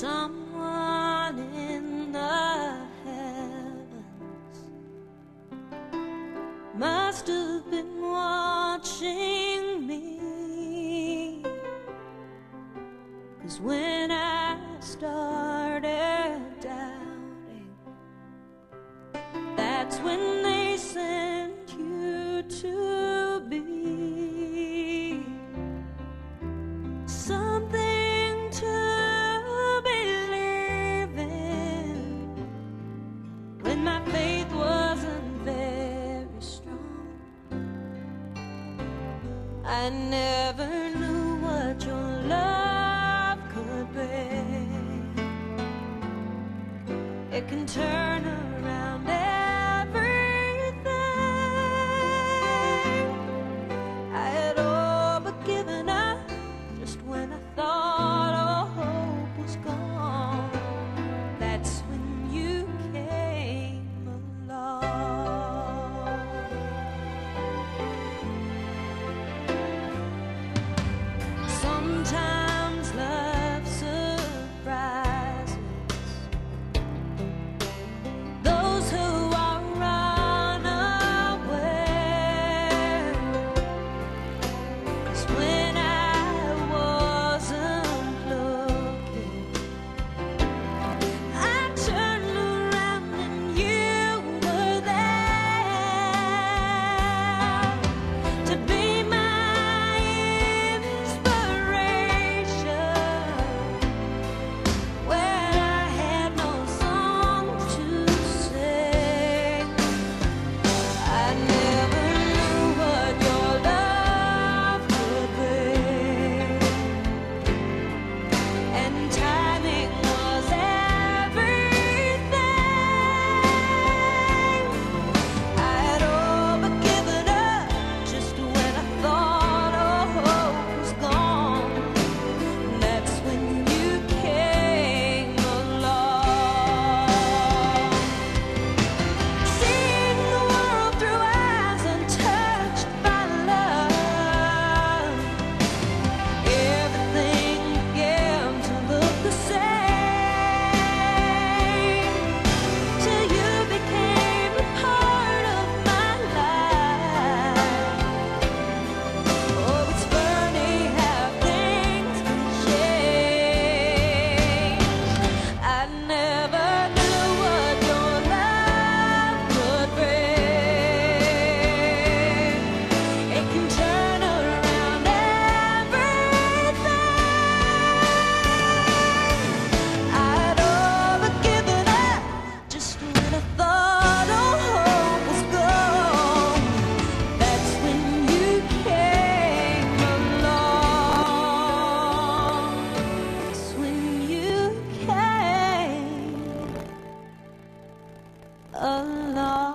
someone in the heavens must have been watching me. Cause when I started doubting, that's when I never knew what your love could be. It can turn alone.